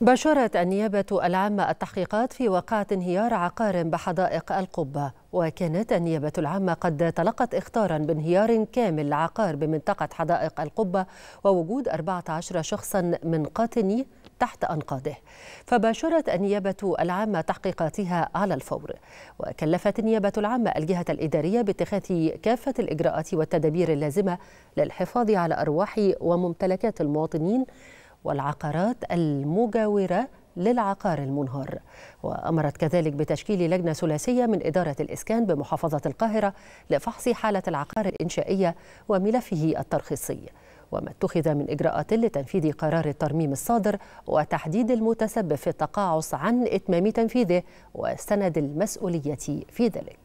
باشرت النيابة العامة التحقيقات في وقعة انهيار عقار بحدائق القبة وكانت النيابة العامة قد تلقت اختارا بانهيار كامل عقار بمنطقة حدائق القبة ووجود 14 شخصا من قاتني تحت أنقاضه. فباشرت النيابة العامة تحقيقاتها على الفور. وكلفت النيابة العامة الجهة الإدارية باتخاذ كافة الإجراءات والتدابير اللازمة للحفاظ على أرواح وممتلكات المواطنين والعقارات المجاورة للعقار المنهار. وأمرت كذلك بتشكيل لجنة ثلاثية من إدارة الإسكان بمحافظة القاهرة لفحص حالة العقار الإنشائية وملفه الترخيصي. وما اتخذ من إجراءات لتنفيذ قرار الترميم الصادر وتحديد المتسبب في التقاعس عن إتمام تنفيذه واستند المسؤولية في ذلك.